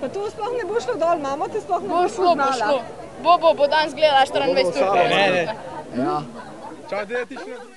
Pa tu sploh ne bo šlo dol, mamo te sploh ne bo šlo. Bo šlo, bo, bo, bo danes gledala 24 ur. Ne, ne. Ja. Čau, da ti šlo.